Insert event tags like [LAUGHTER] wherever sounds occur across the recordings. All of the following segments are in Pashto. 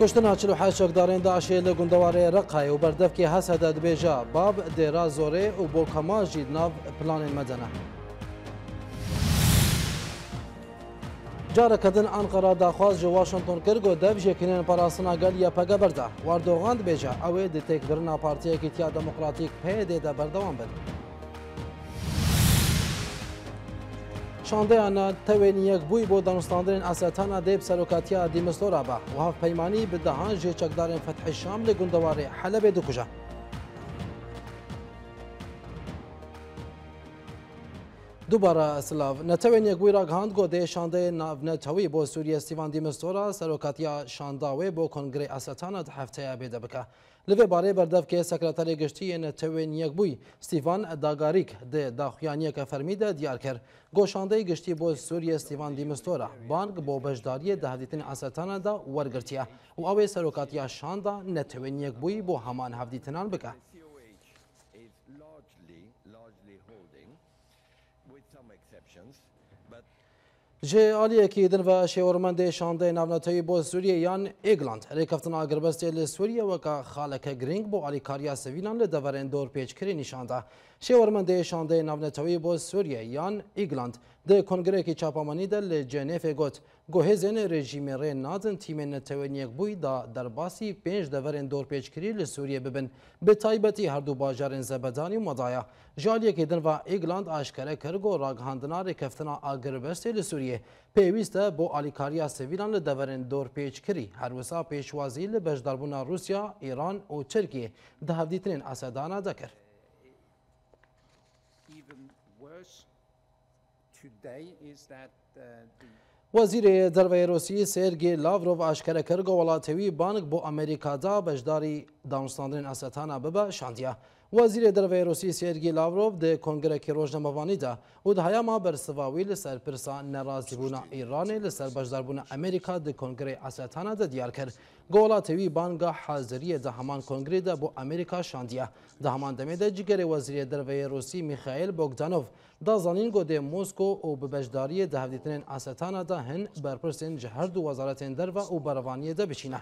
کشتنا چلو حشک دارین داعشی لگندواره رقای و بردف که هست هدد بیجا باب دیرا زوره و بو کما جید ناو پلان مدنه جارە کەدن ئەنقەرا داخواز ji Washington کرد و دەبژێکنێن پاراسنا گەلیە پەگە بەردا واردۆغان دبێژە ئەوێ دتێکگرنا پارتیەکی تیا دموکراتیک پێ دێدە بەردەوام بن. شانده آن توانی یک بوی با دانستاندن اساتان دیب سلوکاتی دیمستورا با و هف پیمانی به دهان جه چکدارن فتح شام لگندوار حلب دو کجا دوباره اسلام نتوین یک بوی را گهاند گوده شانده ناب نتوی با سوریه سیوان دیمستورا شانده شانداوی با کنگری اساتان هفته بیده بکه لوی باره بردف که سکرتر گشتی نتوین یک بوی ستیوان داگاریک ده داخیانی که فرمیده دیار کر گوشانده گشتی بو سوریه ستیوان دیمستورا بانگ بو بجداری ده هفدیتین اساتانه دا ورگرتیه و اوی سروکاتیا شان دا نتوین یک بوی بو همان هفدیتینان بکه with some exceptions, but Ջալիեքի դնվա շեորմանդե շանդեն ավնաթեի բո Սուրիեյան Էգլանդ ռեկավտն ագրբստել Սուրիե վկա խալակը գրինգ բո ալի կարյասվինան լդավարեն դոր պեչքրի նիշանդա شێوەرمەندەیە شاندەی ناونەتەوەی بۆ سووریە یان ئیگلاند د کنگرێکی چاپەمەنیدا لە جێنێفێ گوت گۆهێزێنە ڕێژیمە ڕێ نازن تیمێنەتەوە نیەک بووی دا دەرباسی پێنج دەڤەرێن دۆرپێچکری لە سووریە ببن بە تایبەتی هەردوو باژارێن زەبەدانی مەدایە ژالەکی دنوا ئیگلاند ئاشکرە کردگۆ ڕاگهاندنا ڕێکەفتنا ئاگربەستێ لە سووریە پێویستە بۆ ئالیکاریا سەویلان لە دەڤەرێن دۆرپێچکری هەروەسا پێشوازی لە بەشداربوونا رووسیا ئێران و چرکیە دەهەدیترین ئاسەدانا دەکرد. وزیر وەزیرێ روسیه سرگی لاوروف لاڤۆڤ و بانگ بانک امریکا دا بجداری دانستاندرین اسطانه ببه شاندە وزیر دروی روسی سرگی لاوروف د کنگره کی روزنامه‌وانی ده او د هیاما برسواوی لسر پرسا ناراضی بونا ایران لسر بجدار بونا امریکا د کنگره اساتانه ده دیار کرد گولا توی بانگا حاضری ده همان کنگره ده بو امریکا شاندیه ده همان دمه ده جگر وزیر دروی روسی میخائیل بوگدانوف دا زانین گو ده موسکو او به بجداری ده هفدیتنین اساتانه ده هن برپرسین جهر دو وزارتین درو او بروانی ده بچینه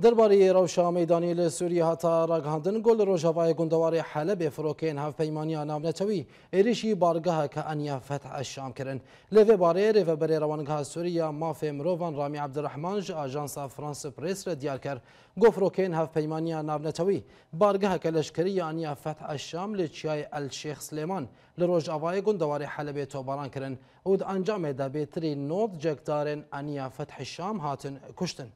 درباری روشا میدانی لسوری ها هاتا راگهاندن گل روژاوای گندوار حلب فروکین هف پیمانی آنام نامنچوی ایریشی بارگاه که انیا فتح الشام کرن لوی باره ریو بری روانگاه سوریا ماف مروان رامی عبدالرحمن ج آژانس فرانس پریس را دیار کر گو فروکین هف پیمانی آنام نامنچوی بارگاه که لشکری انیا فتح الشام لچیای الشیخ سلیمان لروژاوای گندوار حلب تو باران کرن اود انجام دبیتری نود جگدارن انیا فتح الشام هاتن کشتن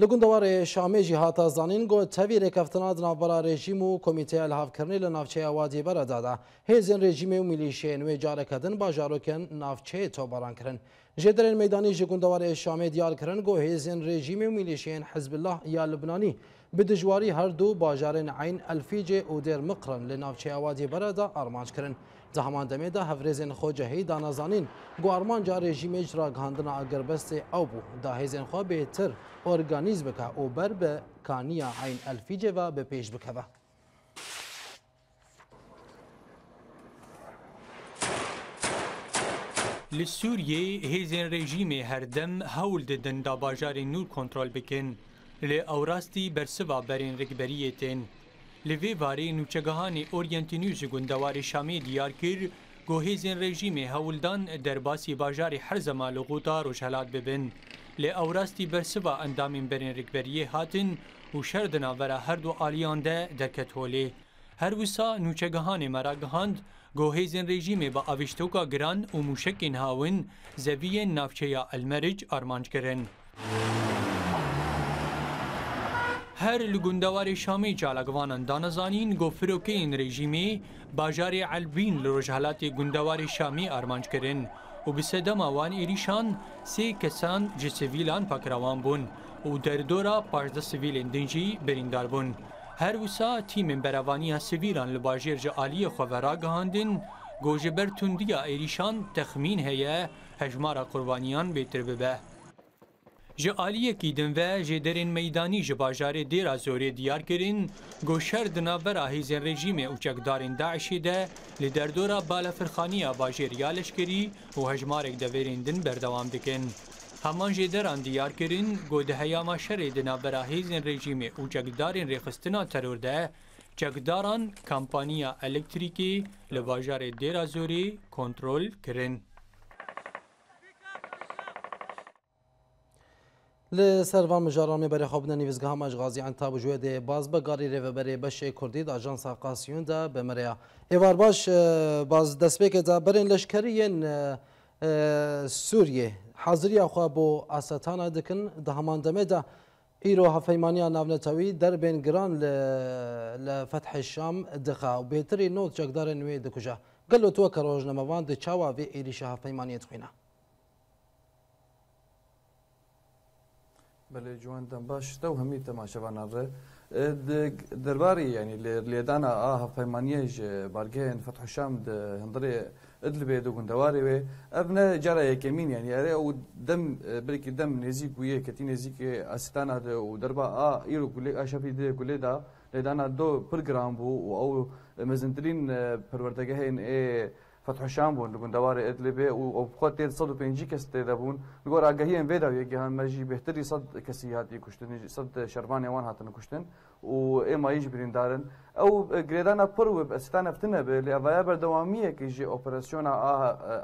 لګوندوار شامه جهات زانین گو توی رکفتنا د نابرا رژیم او کمیته الهاف کرنی له نافچه اوادی بر دادا هیزن رژیم او ملی شین و جاره کدن با جاروکن نافچه تو باران کرن جدرن میدانی جګوندوار شامه دیال کرن گو هیزن رژیم او ملی شین حزب الله یا لبنانی به دجواری هر دو باجارن عین الفیجه او در مقرن له نافچه اوادی بر دا ارمانج کرن ده همان دمه ده هفرزن خو جهی دانازانین گوارمان جا رژیم اجرا گاندنا اگر بست او بو ده هزن خو بهتر ارگانیزم که او بر به کانیا عین الفیجه و به پیش بکوه Li Sûriyeyê hêzên rejîmê herdem hewl didin da bajarên nûr kontrol bikin. Lê Ewrastî bersiva berên rêberiyê tên. Li vê varê nûçegehanê Orientî ji gundewarê Şamê diyar kir, guhêzên rejîmê hewildan derbasî bajarê her zema li qûta rojhelat bibin. Lê ewrastî bersiva endamên berên rêberiyê hatin û şerdina vera her du aliyan de derket holê. Her wisa nûçegehanê mera gihand, Gohêzên rejîmê bi avîştoka giran û mûşekên hawin zeviyên navçeya Elmeric armanc kirin. هر لگوندوار شامی چالگوانان دانزانین گو فروکین رژیمی باجار علبین لروجهلات گوندوار شامی آرمانج کرن و به سدم آوان ایریشان سه کسان جسویلان پاکروان بون و در دورا پارده سویلین دنجی بریندار بون هر وسا تیم براوانی سویران لباجر جعالی خوورا گهاندن گوجبر تندیا ایریشان تخمین هیه هجمار قربانیان بیتر ببه ji aliyekî din ve ji derên meydanî ji bajarê dêra zorê diyar kirin, goşer di navbera hêzên rejîmê û çekdarên Daişê de li derdora balafirxaniya bajêr ya leşkerî û hejmarek deverên din berdewam dikin. Heman jê deran diyar kirin, godeheya maşerê di navbera hêzên rejîmê û çekdarên rêxistina teror de, çekdaran kampaniya elektrîkê li bajarê dêra zorê kontrol kirin. ل سروان مجاران بر خوابنا نیوزگاه ماج غازی انتاب جوید باز به گاری ریوبر بش کردید آژانس قاسیون ده به مریا ایوار باش باز دسبیک ده برین لشکرین سوریه حاضری خو بو اساتانه دکن ده همان دمه ده ایرو هفیمانی ناونتوی در بین گران ل فتح الشام دخا و بهتری نوت چقدر نوی دکوجا قالو تو کروج نموان د چاوا وی ایریشه هفیمانی تخینه بله دم باش تو همی تماشاوانان ره درباري يعني اللي دانا اه فيمانيج بارجين فتح الشام هندري به دو گندواری وي ابنا جرى يكمين يعني اري او دم اه، بريك دم نزيك وي كتي نزيك استانا دربا اه ایرو كل اشافي دي كل دا لدانا دو پرگرام بو او مزنتلين پروردگاهين ای اه، فەتحشان بوون لەگون داوارە ئەدلێ بێ و خۆت تێ 105 کەس تێدا بوون لەگۆر ئاگەهیان بێدا و یەکیان مەژی بهتری سەد کەسی هاتی کوشتنی سەد شەرمانێوان هاتنە کوشتن و ئێمەیش بریندارن ئەو گرێدانە پڕ و ئەستان هەفتنە بێ لە ئەڤایە بەردەوامەکەیژێ ئۆپەرسسیۆنە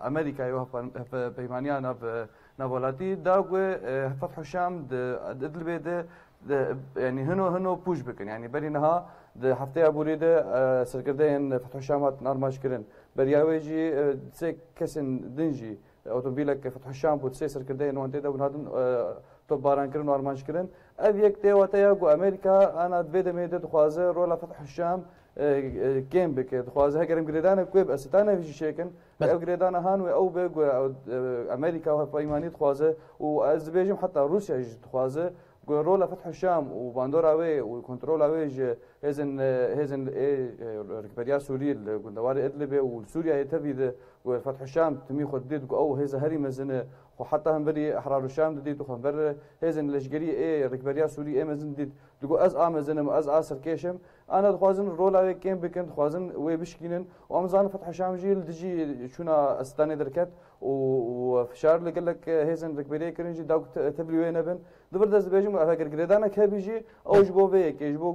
ئەمریکای و پەیمانیانە نەوەڵاتی داگوێ هەفەت حوشام دەدل بێدە يعني هنو هنو بوش بكن يعني بري نها ده هفته ابوريده سركردين فتح شامات نار ماش كرن برياويجي سي كسن دنجي اوتومبيلك فتح شام بو سي سركردين وانت ده ونادن تو باران كرن وار ماش كرن اب يك تي وتيا جو امريكا انا دفيد ميدت خوازه رولا فتح الشام كيم بك خوازه هكرم جريدانه كويب استانه في شيكن او جريدانه هان او بيج امريكا وهايمانيت خوازه وازبيجم حتى روسيا خوازه رولا فتح الشام وباندورا وي وكنترولا ويج هزن هزن إيه، إيه، ركبريا سوري الجندواري ادلب وسوريا إيه تبي فتح الشام تمي خد ديد او هزا هري مزن وحتى هم بري احرار الشام وخم بر هزن لشجري اي ركبريا سوري اي مزن ديد دوكو از امزن از اسر كيشم انا دخوازن رولا وي كيم بكن دخوازن وي بشكينن وامزان فتح الشام جيل دجي شونا استاني دركات وفشار لك هزن ركبريا كرنجي داوك تبلي وين بن دبر دەست بێژم ئەفەکرد گرێدانە کەبیژی ئەوش بۆ بەیەکێش بۆ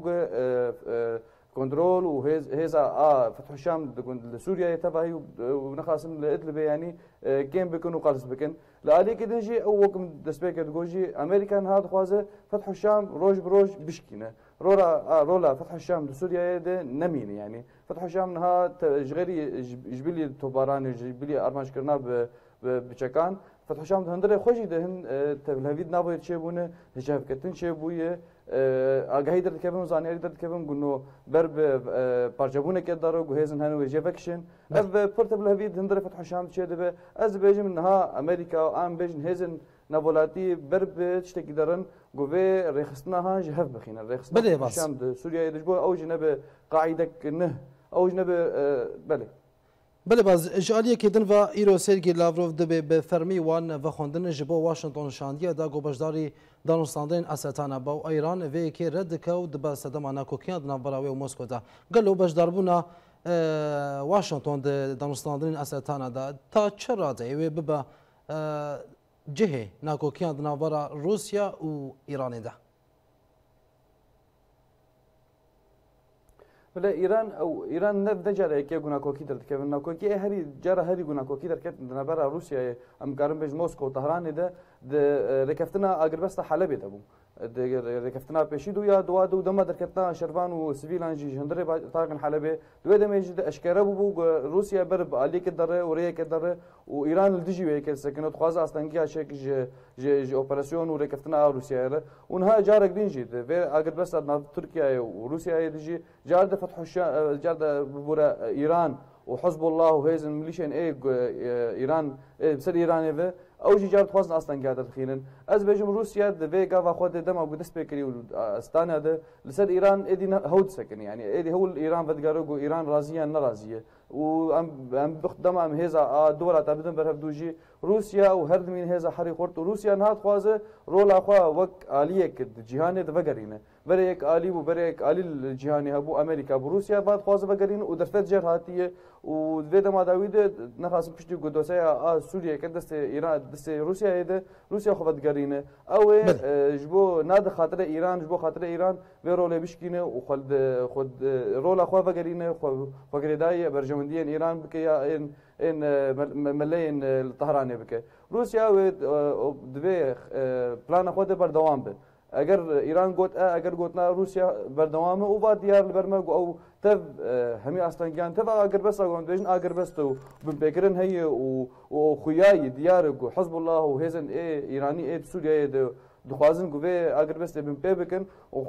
کنترل و هز هيز آ فتح شام و نخواستم يتفاهي لبی یعنی کم بکن و وقالس بکن لعالی که نجي او وكم دسبيكر جوجي امريكان هاد خوازه فتح شام روج بروج بشكينه رورا آه رولا فتح الشام لسوريا ده نمين يعني فتح الشام نها جغري جبلي توباران جبلي ارماش كرنا بشكان پتحشام هندره خوشی دهن تبلهوید نباید چه بونه هجافکتن چه بویه آگاهی درد کبیم زانیاری درد کبیم گنو بر به پارچبونه که داره گوهزن هنو ویجه وکشن اف پر تبلهوید هندره پتحشام چه ده از بیجم نها امریکا و آم بیجن هزن نبولاتی بر به تشتکی دارن گوه ریخستنا ها جهف بخینن ریخستنا بله باس سوریا دش بو او جنب قاعده نه او جنب بله بله باز جالیه که دن و ایرو سرگی لاوروف دبی به فرمی وان و خوندن جبو واشنگتن شاندیه دا گوبشداری دانستاندین اساتانه با ایران و که رد کو دبا صدمانا کوکیان دنا براوی و موسکو دا گلو بشدار بونا واشنگتن دانستاندین اساتانه دا تا چرا دا ایوی ببا جهه ناکوکیان دنا برا روسیا و ایران ده بله ایران او ایران نه نجاره که گناکوکی در دکه گناکوکی هری جاره هری گناکوکی در کت دنبال روسیه ام کارم بیش موسکو تهران ده د رکفتنا اگربست حلب ده بوم ركفتنا بيشيد ويا دوا دو دما دركتنا شرفان وسفيلان جي جندري طارق الحلبي دوا دما يجد اشكرا بو روسيا برب علي كدره وريا كدره وايران الدجي ويك سكنت خواز استنكي اشك جي جي اوبراسيون وركفتنا روسيا ونها جارك دين جي في اگر بس ادنا تركيا وروسيا دجي جار فتح جار بورا ايران وحزب الله وهيزن ميليشيا ايران بسر ايران او جی جار خواستن استان گادر خینن از بجم روسیا د ویگا و خود دما گو دست بکری استان د لسد ایران ادی هود سکن یعنی ادی هو ایران بدگارو گو ایران راضیه نه و ام بخدم ام هزا دوره تبدن بر هفدوجی Rusya û her dimin hêza herî xort û Rusyan hat xwaze rola xwe wek aliyê kir di cîhanê divegerîne. Berê yek alî bû berê yek alî cîhanê hebû Amerîka bu Rusya hat xwaze vegerîne û derfet jer hatiye û vê dema da wî de nexasî piştî ku doseya a Sûriyeke destê İran destê Rusyayê de Rusya xwe vedigerîne. Ew ê ji bo nadi xatirê İran ji bo xatirê İran vê rolê bişkîne û xwe rola xwe vegerîne xwe gerêdayê berjewendiyên İran bike ya ان ملین طهران بکه روسیا و دوی پلان خود بر دوام به اگر ایران گوت اگر گوت نه روسیا بر دوام او بعد دیار برمه او تب همی استنگان تب اگر بس اگون دیجن اگر بس تو بکرن هی و خویای دیار گو حزب الله و هزن ای ایرانی ای سوریه دخوازن گوه اگر بس بم پی بکن و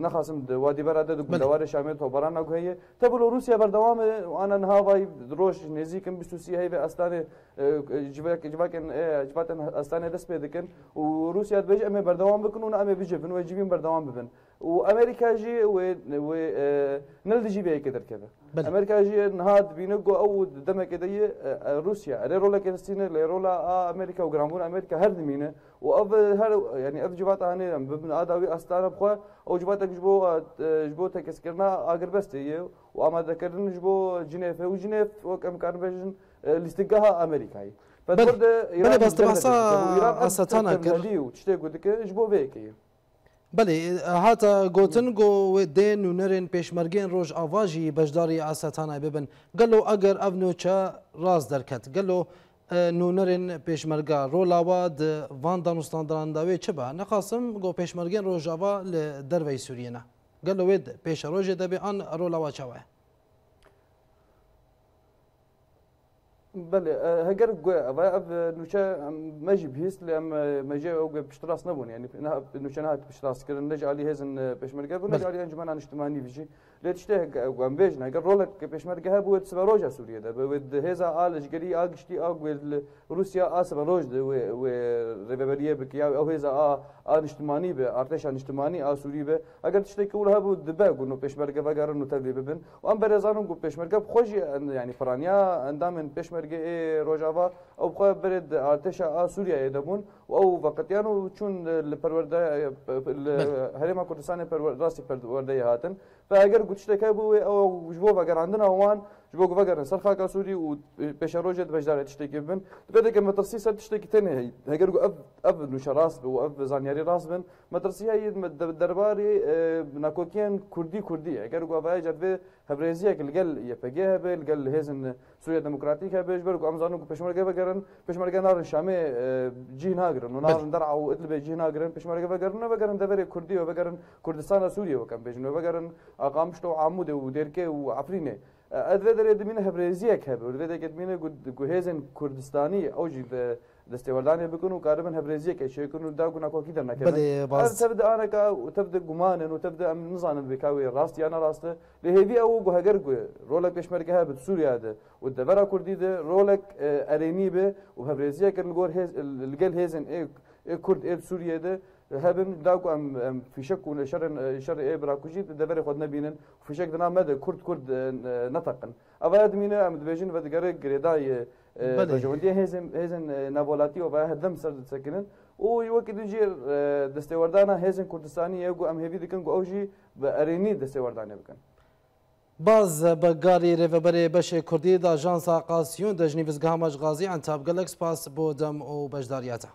نخواستم وادی بر عدد گلدوار شامی تو بران اگهیه تبل روسیا بر دوام آن نها وای روش نزیکن بیستوسی هی به استان جواک جواکن جواتن استان دست پیدا کن و روسیا بیش امه بر دوام بکن و امه بیجبن و جیبین بر دوام ببن وامريكا جي و و نل جي به کدر کده امريكا جي نهاد بينقو او دمه كده آه، آه، روسيا رولا كريستينا ليرولا آه، امريكا وغرامون امريكا هر دمينه واف هر يعني اف جبات انا يعني بمن اداوي استار بخوا او جبات جبو جبو تكسكرنا اگر بستي واما ذكرن جبو جنيف وجنيف وكم كان بجن الاستقاها امريكاي بدر بس بس سا استانا كر وتشتي قلت لك جبو بيكي بله هاتا گوتن گو و دین و نرین پیشمرگین روش آواجی بجداری آساتانه ببن گلو اگر او نوچه راز درکت گلو نونرین پیشمرگا رولاوا د وان دانستاندران داوی چه با نخواستم گو پیشمرگین روش آوا در وی سوریه نه گلو وید پیش روش دبی آن رولاوا چه بله هگر و نوشه مجب هست هەگەر نوچە مەژی بهیست لە مەژێەوە پشتڕاست نەبوون ینی نوچە هاات پشتڕاستکردن لەژ علی هزن پشمرگه بوون لەژ علی انجمن انجمنی بژی لیت شته ام بیژن اگر رولت که پشمرگه ها بود سبا روژا سوریه ده بود هزا آلش گری آگشتی آگ و روسیا آ سبا روژ ده و ریبریه بکیا او هزا آ آن اجتماعی به ارتش آن اجتماعی آ سوری به اگر تشته که اول ها بود دبه گونو پشمرگه وگر نو تبلی ببن و ام برزانو گو پشمرگه بخوش یعنی فرانیا اندام پشمرگه روژاوا او بخواه برد ارتش آ سوریه دبون او vakatiyanı çün li perwerde Herêma Kurdistanê rastî perwerdeyê hatin ve eger gutişteke bû wê ew ji bo vegerandina wan Ti bo vegerin ser xaka Sûrî û pêşa rojê dibejdarê tiştekî bin, divê de metirsî ser tiştekî tenê heye. Heger ku ev ev nûşa rast be û ev zanyarî rast bin, metirsî heye derbarê nakokiyên Kurdî Kurdî ye. Heger ku evaye cedvê hebrêziyek li gel YPG hebe, li gel hêzên Sûriya Demokratîk hebe, ji ber ku em zanin ku pêşmerge vegerin, pêşmerge narin Şamê cî nagirin û narin der'a û Idlibê cî nagirin, pêşmerge vegerin û vegerin deverê Kurdî û vegerin Kurdistana Sûriye wekem bêjin û vegerin Aqamişlo û Amûdê û Derkê û Efrînê. ئەدرێ دەمینە هەبرێزیەک هەبێ دەکەت مینە گوهێزن کوردستانی ئەوجی بە دەستێوەدانێ بکن و کاربن هەبرێزیەکە شێکن و داگوناکۆکی دەرنەکەتەبدانەکە و تەبدە گومانن و تەبدە ئەم نزانن بکاوی ڕاستیانە ڕاستە لە هێوی ئەو گوهگەر گوێ ڕۆلە پێشمەرگە هەبێت سووریادە و دەبەرا کوردی دە ڕۆلێک ئەرێنی بێ و هەبرێزیەکە لەگەل هێزن کورد ئێ سووریەدە هبن داکو ام ام فیشک و شر شر ای برا کوچیت دبر خود نبینن فیشک دنا مد کرد کرد نطقن اول دمینه ام دبیجن و دگر گریدای بجوندی هزن هزن نابولاتی و بعد دم سر سکنن او یو کې دجی دستوردانه هزن کوردستاني یو ام هبی دکن گو اوجی به ارینی دستوردانه بکن باز بگاری رهبری بش کردی د آژانس قاسیون د جنیوز گامش غازی انتاب گلکس پاس بودم او بجداریته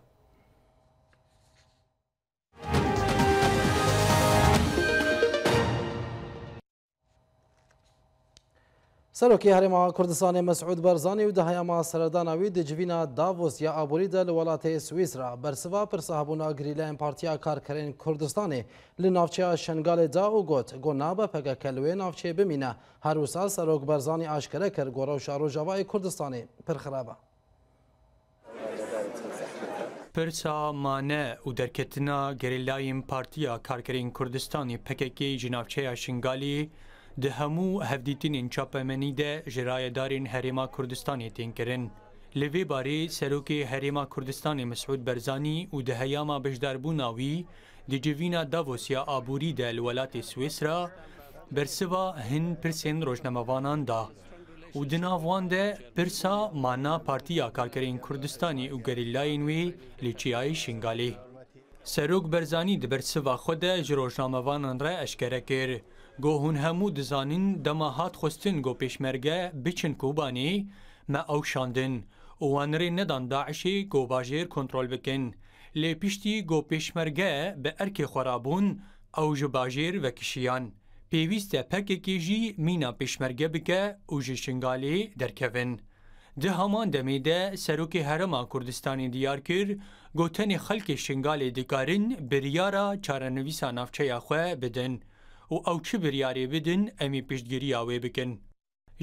سەرۆکی هەرێماوە کوردستانی مەسعود بەرزانی و دەهەیەما سەرداناوی دجوینە داڤۆس یا ئابووریدا لە وڵاتی سوئیسرا بەرسوا پرسەهابوونا گریلایەن پارتیا کارکەرێن کوردستانی لە ناوچەیە شنگالێدا و گوت گۆنا بە پەگەکە لێ ناوچێ بمینە هەروسا سەرۆک بەرزانی ئاشکرە کرد گۆڕە و شارۆژاوای کوردستانی پرخراپە. Pirsa mane û derketina gerîlayên Partiya Karkerên Kurdistanê pekekê ji navçeya Şingalî Di hemû hevdîtinên çapemenî de ji rayedarên Herêma Kurdistanê tên kirin. Li vê barê serokê Herêma Kurdistanê Mesûd Berzanî û di heyama bejdarbûna wî di civîna Davosya Aborî de li welatê Swêsra bersiva hin pirsên rojnamevanan da. û di nav wan de pirsa mana Partiya Karkerên Kurdistanê û gerîllayên wê li çiyayê Şingalê. Serok Berzanî di bersiva xwe de ji rojnamevanan re eşkere kir. گو هون هەموو دزانین دەما هات خوستن گۆ پێشمەرگە بچن کوبانی مە ئەو شاندن وانرێ نەدان داعشی گۆباژێر کۆنتترۆل بکەن لێ پشتی گۆ پێشمەرگە بە ئەرکێ خۆرابوون ئەو ژ باژێر وە کشیان پێویستە پەکێکێژی مینا پێشمەرگە بکە و ژ شنگالی دەرکەون. Di heman demê de serokê herema Kurdistanê diyar kir, gotenê xelkê şingalê dikarin biryara çarenivîsa navçeya xwe bidin. و ئەو چ بریارێ بدن ئەمی پشتگیرییا وێ بکەن.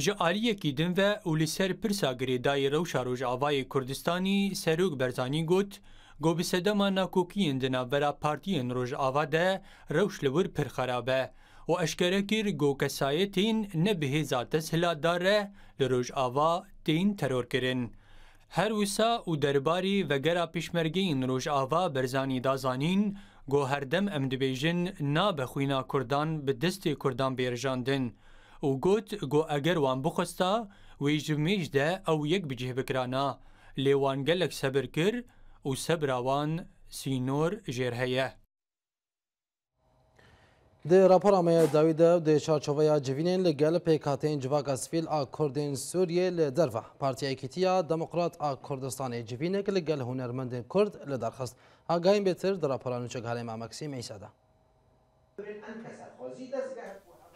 ji aliyekî din ve û li ser pirsa girêdayê rewşa Rojavayê Kurdistanî Serok Berzanî got, got bi sedema nakokiyên di navbera partiyên Rojava de rewş li wir pir xerabe û eşkerekir got kesayetên nebihêza teshila re li Rojava tên terorkirin. Her wisa û derbarî vegera pişmergeyên Rojava Berzanî da zanîn گو هەردەم ئەم دبێژن نابە خوینا کوردان bi destê Kurdan bêrjandin û got got eger wan bixwasta wê ji mêj de ew yek bicih bikirana lêwan gelek sebir kir û sebrawan sînor jêr heye. Di rapora me dawî de dê çarçoveya civînên li gel pêkatên civaka sivîl a Kurdên Sûriye li derve. Partiya Ekîtiya Demokrat a Kurdistanê civînek li gel hunermendên Kurd li derxist. Agahim Betir Draparan Çakhalema Maksim İsa'da.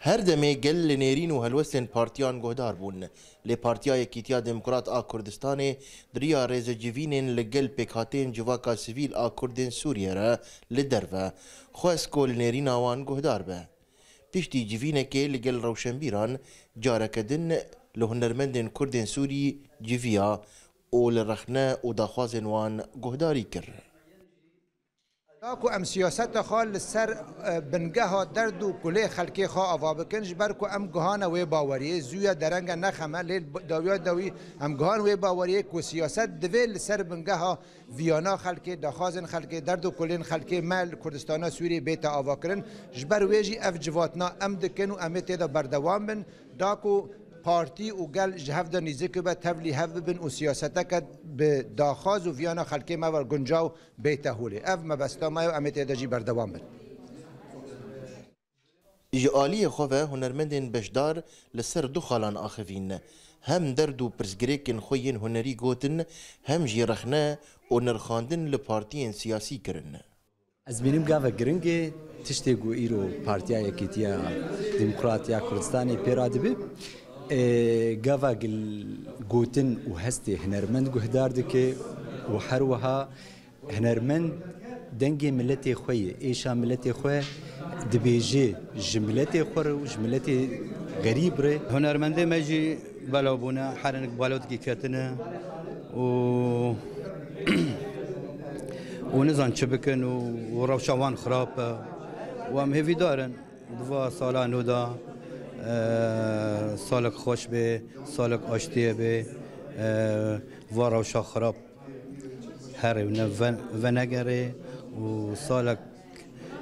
هەر دەمێ گەل لە نێرین و هەلوەستێن پارتیان گۆدار بوون لێ پارتیایەکی تیا دموکرات ئا کوردستانێ دریا ڕێزەجیڤینێن لە گەل پێکهاتێن جوواکا سیڤیل ئا کوردێن سووریێرە لە دەرڤە خوێسکۆ لە نێرین ئاوان گۆدار بە پشتی جیڤینەکێ لە گەل ڕەوشەمبیران جارەکەدن لە هونەرمەندێن کوردێن سووری جیڤیا ئۆ لە ڕەخنە و داخوازێن وان گۆداری کرد. تاکو ام سیاست خال لسر بنگه درد و کلی خلکی خواه آوا بکنج برکو ام گهان وی باوریه زویا درنگ نخمه لیل داویا داوی ام گهان وی باوریه کو سیاست دوی لسر بنگه ها ویانا خلکی دخازن خلکی درد و کلین خلکی مل کردستانا سوری بیت آوا کرن جبر ویجی اف جواتنا ام دکن و ام تیدا بردوام بن داکو پارتی او گل جهف دا نیزه که به تولی هف ببین او سیاسته که به داخاز و ویانا خلکه ما ور گنجاو بیتهوله اف مبستا ما و امیت ادجی بردوام بد جالی خواه هنرمندین بشدار لسر دو خالان آخوین هم درد و پرزگریکن خوین هنری گوتن هم جی رخنه و نرخاندن لپارتیین سیاسی کرن از بینیم گاوه گرنگه تشتی گو ایرو پارتیا یکیتیا دموکراتیا کردستانی پیرا دبی إيه، قافا قوتن وهستي هنرمند قهدار دكي وحروها هنرمند دنجي ملتي خوي ايشا ملتي خوي دبيجي جملتي خور وجملتي غريب ري هنرمند ماجي بلاو بونا حرنك بالوت كي كاتنا و [CLEARS THROAT] ونزان چبکن و روشوان خراب و هم هفی دارن دوا سالان دا سالک خوش به سالک آشتی به وارا شا خراب هر و نگره و سالک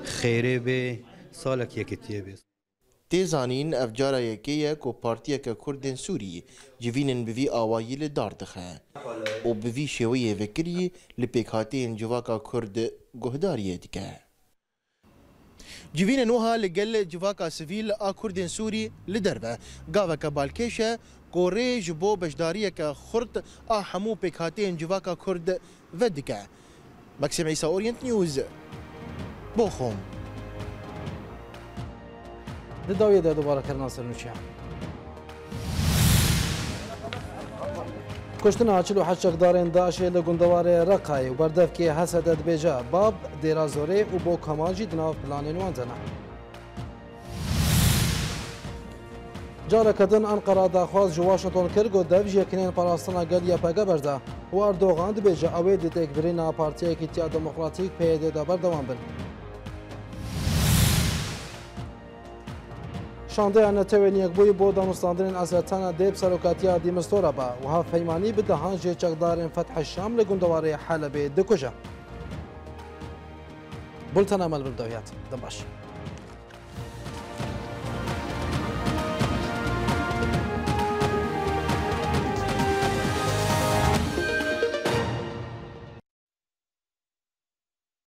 خیره به سالک یکتیه به تیزانین افجارا یکیه کو پارتیه که کردن سوری جوینن بوی آوایی لدار دخه و بوی شویه وکریه لپیکاتی انجواکا کرد گهداریه دکه Civînên wiha li gel civaka sivîl a Kurdên Sûrî li derve. Gaveke Balkêş e gorê ji bo beşdariyeke xurt a hemû pêkhateyên civaka Kurd ve dike. Maksim Îsa Orient News Bochum. Di dawiyê de dubara kerna ser nûçeya. کشتنا چلو هشت دارن داعش له گندوار رقای و بردف که حسد دبیجا باب دیرازوره و بو کماجی دناف پلانین وانتنه جارە کەدن ئەنقەرا داخواز ji Washington کرد و دەبژێکنێن پاراستنا گەلیە پەگە بەردا واردۆغان دبێژە ئەوەی دتێکبرین ناپارتیەکی تیا دموکراتیک پێدێدا بەردەوام بن. شانده انا تاوين يقبوي بو دانوستاندرين ساندرین ديب سالوكاتيا دي دیمستورا با و ها فیمانی به دهان جه فتح الشام لگندواره حالبه دكوجا بلتنا مال بلدويات دمشق